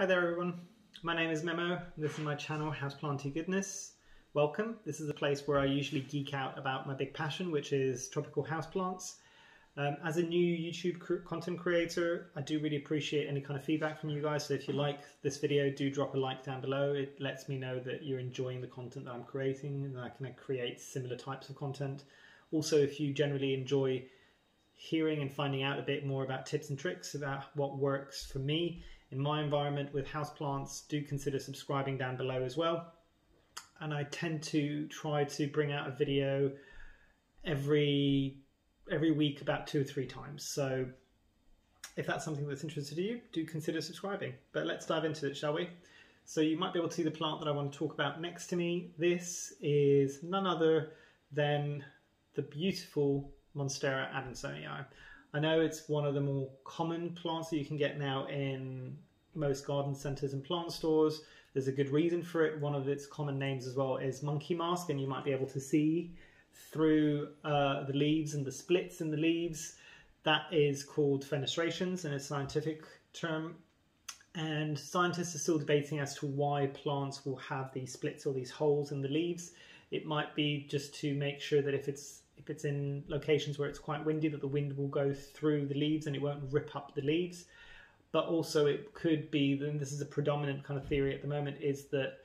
Hi there everyone, my name is Memo, this is my channel Houseplanty Goodness. Welcome, this is a place where I usually geek out about my big passion which is tropical houseplants. Um, as a new YouTube content creator, I do really appreciate any kind of feedback from you guys, so if you like this video, do drop a like down below. It lets me know that you're enjoying the content that I'm creating and that I can create similar types of content. Also, if you generally enjoy hearing and finding out a bit more about tips and tricks about what works for me in my environment with houseplants, do consider subscribing down below as well. And I tend to try to bring out a video every every week about two or three times. So if that's something that's interested to you, do consider subscribing. But let's dive into it, shall we? So you might be able to see the plant that I want to talk about next to me. This is none other than the beautiful Monstera adansonii. I know it's one of the more common plants that you can get now in most garden centres and plant stores. There's a good reason for it. One of its common names as well is monkey mask, and you might be able to see through uh, the leaves and the splits in the leaves. That is called fenestrations in a scientific term. And scientists are still debating as to why plants will have these splits or these holes in the leaves. It might be just to make sure that if it's if it's in locations where it's quite windy, that the wind will go through the leaves and it won't rip up the leaves. But also, it could be, and this is a predominant kind of theory at the moment, is that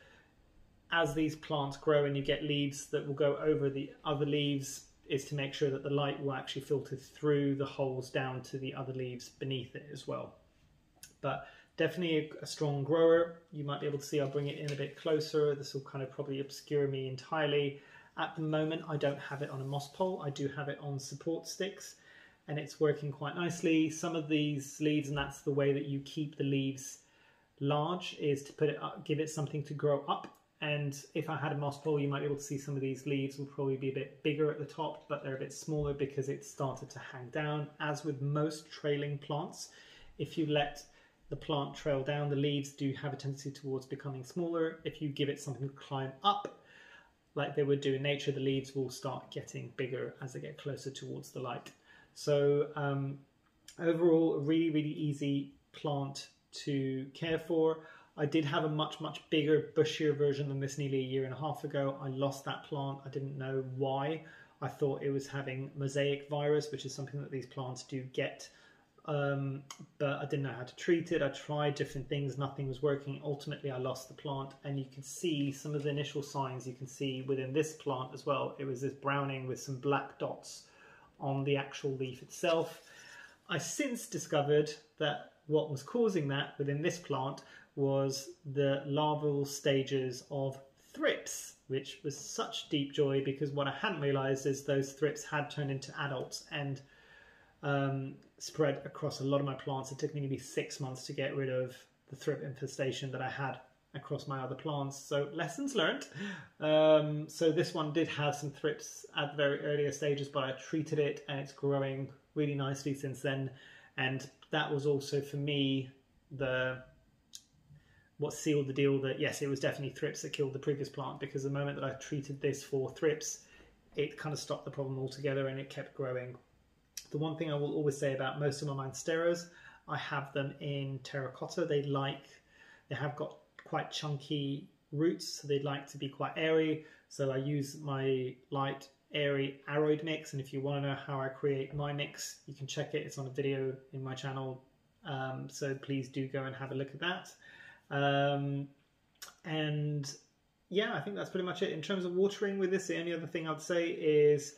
as these plants grow and you get leaves that will go over the other leaves, is to make sure that the light will actually filter through the holes down to the other leaves beneath it as well. But definitely a, a, strong grower. You might be able to see I'll bring it in a bit closer. This will kind of probably obscure me entirely. At the moment, I don't have it on a moss pole. I do have it on support sticks and it's working quite nicely. Some of these leaves, and that's the way that you keep the leaves large, is to put it up, give it something to grow up. And if I had a moss pole, you might be able to see some of these leaves will probably be a bit bigger at the top, but they're a bit smaller because it started to hang down. As with most trailing plants, if you let the plant trail down, the leaves do have a tendency towards becoming smaller. If you give it something to climb up, like they would do in nature, the leaves will start getting bigger as they get closer towards the light. So um, overall, a really, really easy plant to care for. I did have a much, much bigger, bushier version than this nearly a year and a half ago. I lost that plant. I didn't know why. I thought it was having mosaic virus, which is something that these plants do get um, but I didn't know how to treat it. I tried different things, nothing was working. Ultimately, I lost the plant, and you can see some of the initial signs you can see within this plant as well. It was this browning with some black dots on the actual leaf itself. I since discovered that what was causing that within this plant was the larval stages of thrips, which was such deep joy because what I hadn't realized is those thrips had turned into adults and um, spread across a lot of my plants. It took me maybe six months to get rid of the thrip infestation that I had across my other plants. So lessons learned. Um, so this one did have some thrips at the very earlier stages, but I treated it and it's growing really nicely since then. And that was also for me the what sealed the deal that yes, it was definitely thrips that killed the previous plant because the moment that I treated this for thrips, it kind of stopped the problem altogether and it kept growing the one thing I will always say about most of my monsteras, I have them in terracotta. They like, they have got quite chunky roots, so they'd like to be quite airy. So I use my light airy aroid mix, and if you want to know how I create my mix, you can check it. It's on a video in my channel, um, so please do go and have a look at that. Um, and yeah, I think that's pretty much it. In terms of watering with this, the only other thing I'd say is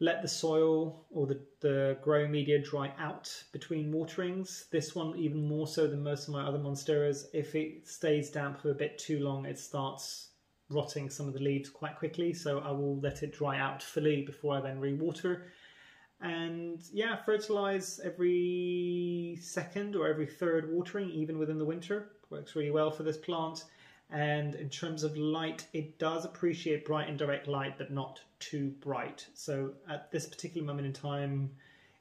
let the soil or the, the growing media dry out between waterings. This one even more so than most of my other monsteras. If it stays damp for a bit too long, it starts rotting some of the leaves quite quickly. So I will let it dry out fully before I then re-water. And yeah, fertilize every second or every third watering, even within the winter. Works really well for this plant. And in terms of light, it does appreciate bright indirect light, but not too bright. So at this particular moment in time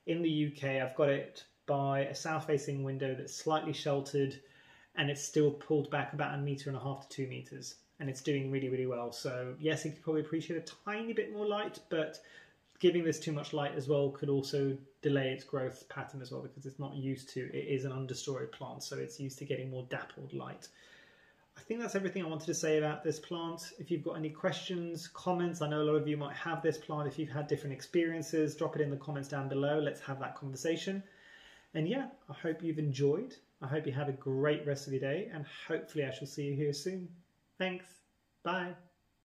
in the UK, I've got it by a south-facing window that's slightly sheltered and it's still pulled back about a meter and a half to two meters and it's doing really, really well. So yes, it could probably appreciate a tiny bit more light, but giving this too much light as well could also delay its growth pattern as well because it's not used to, it is an understory plant, so it's used to getting more dappled light. I think that's everything I wanted to say about this plant. If you've got any questions, comments, I know a lot of you might have this plant. If you've had different experiences, drop it in the comments down below. Let's have that conversation. And yeah, I hope you've enjoyed. I hope you have a great rest of your day, and hopefully, I shall see you here soon. Thanks. Bye.